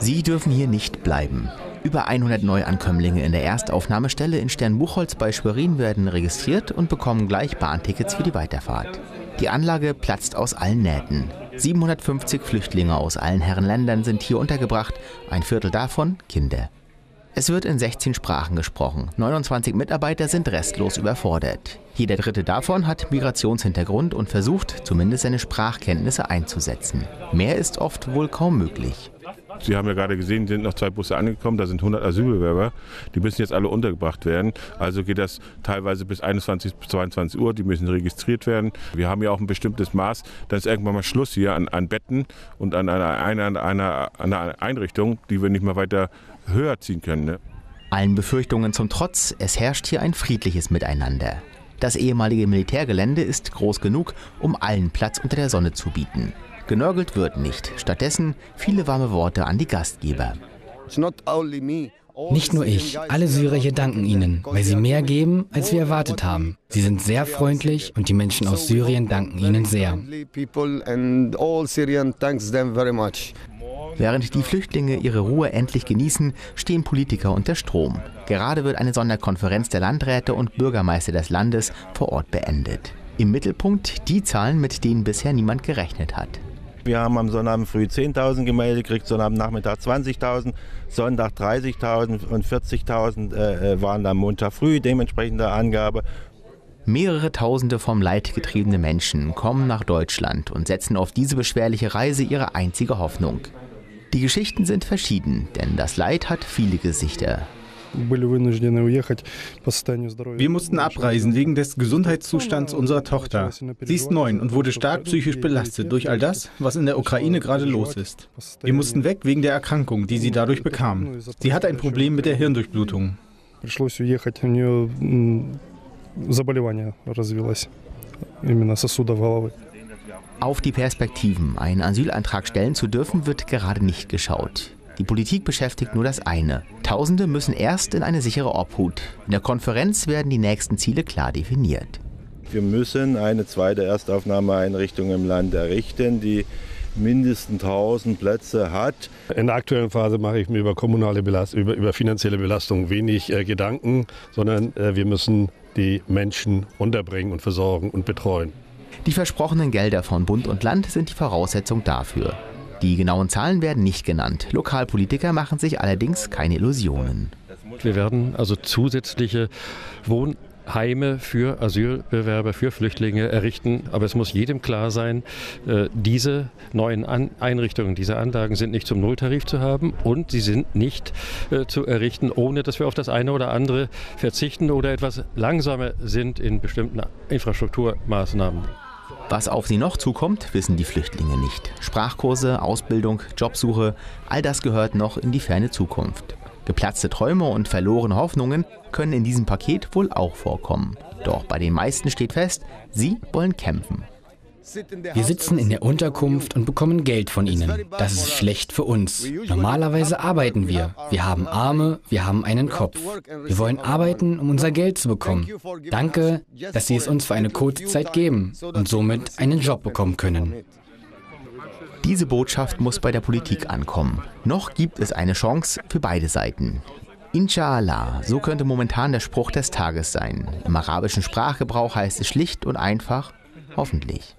Sie dürfen hier nicht bleiben. Über 100 Neuankömmlinge in der Erstaufnahmestelle in Sternbuchholz bei Schwerin werden registriert und bekommen gleich Bahntickets für die Weiterfahrt. Die Anlage platzt aus allen Nähten. 750 Flüchtlinge aus allen Herrenländern sind hier untergebracht, ein Viertel davon Kinder. Es wird in 16 Sprachen gesprochen. 29 Mitarbeiter sind restlos überfordert. Jeder dritte davon hat Migrationshintergrund und versucht, zumindest seine Sprachkenntnisse einzusetzen. Mehr ist oft wohl kaum möglich. Sie haben ja gerade gesehen, sind noch zwei Busse angekommen, da sind 100 Asylbewerber. Die müssen jetzt alle untergebracht werden. Also geht das teilweise bis 21, 22 Uhr. Die müssen registriert werden. Wir haben ja auch ein bestimmtes Maß. Dann ist irgendwann mal Schluss hier an, an Betten und an einer, einer, einer, einer Einrichtung, die wir nicht mehr weiter höher ziehen können. Ne? Allen Befürchtungen zum Trotz, es herrscht hier ein friedliches Miteinander. Das ehemalige Militärgelände ist groß genug, um allen Platz unter der Sonne zu bieten. Genörgelt wird nicht. Stattdessen viele warme Worte an die Gastgeber. Nicht nur ich, alle Syrer danken Ihnen, weil Sie mehr geben, als wir erwartet haben. Sie sind sehr freundlich und die Menschen aus Syrien danken Ihnen sehr. Während die Flüchtlinge ihre Ruhe endlich genießen, stehen Politiker unter Strom. Gerade wird eine Sonderkonferenz der Landräte und Bürgermeister des Landes vor Ort beendet. Im Mittelpunkt die Zahlen, mit denen bisher niemand gerechnet hat. Wir haben am Sonnabend früh 10.000 gemeldet, kriegt Sonnabend Nachmittag 20.000, Sonntag 30.000 und 40.000 äh, äh, waren am Montag früh, dementsprechende Angabe. Mehrere Tausende vom Leid getriebene Menschen kommen nach Deutschland und setzen auf diese beschwerliche Reise ihre einzige Hoffnung. Die Geschichten sind verschieden, denn das Leid hat viele Gesichter. Wir mussten abreisen wegen des Gesundheitszustands unserer Tochter. Sie ist neun und wurde stark psychisch belastet durch all das, was in der Ukraine gerade los ist. Wir mussten weg wegen der Erkrankung, die sie dadurch bekam. Sie hat ein Problem mit der Hirndurchblutung. Заболевание развилось, именно сосудов головы. Auf die Perspektiven, einen Asylantrag stellen zu dürfen, wird gerade nicht geschaut. Die Politik beschäftigt nur das eine. Tausende müssen erst in eine sichere Obhut. In der Konferenz werden die nächsten Ziele klar definiert. Wir müssen eine zweite Erstaufnahmeeinrichtung im Land errichten, die mindestens 1000 Plätze hat. In der aktuellen Phase mache ich mir über kommunale Belastung, über, über finanzielle Belastung wenig äh, Gedanken, sondern äh, wir müssen die Menschen unterbringen und versorgen und betreuen. Die versprochenen Gelder von Bund und Land sind die Voraussetzung dafür. Die genauen Zahlen werden nicht genannt. Lokalpolitiker machen sich allerdings keine Illusionen. Wir werden also zusätzliche Wohnheime für Asylbewerber, für Flüchtlinge errichten. Aber es muss jedem klar sein, äh, diese neuen Einrichtungen, diese Anlagen sind nicht zum Nulltarif zu haben und sie sind nicht äh, zu errichten, ohne dass wir auf das eine oder andere verzichten oder etwas langsamer sind in bestimmten Infrastrukturmaßnahmen. Was auf sie noch zukommt, wissen die Flüchtlinge nicht. Sprachkurse, Ausbildung, Jobsuche, all das gehört noch in die ferne Zukunft. Geplatzte Träume und verlorene Hoffnungen können in diesem Paket wohl auch vorkommen. Doch bei den meisten steht fest, sie wollen kämpfen. Wir sitzen in der Unterkunft und bekommen Geld von ihnen. Das ist schlecht für uns. Normalerweise arbeiten wir. Wir haben Arme, wir haben einen Kopf. Wir wollen arbeiten, um unser Geld zu bekommen. Danke, dass Sie es uns für eine kurze Zeit geben und somit einen Job bekommen können. Diese Botschaft muss bei der Politik ankommen. Noch gibt es eine Chance für beide Seiten. Inshallah, so könnte momentan der Spruch des Tages sein. Im arabischen Sprachgebrauch heißt es schlicht und einfach, hoffentlich.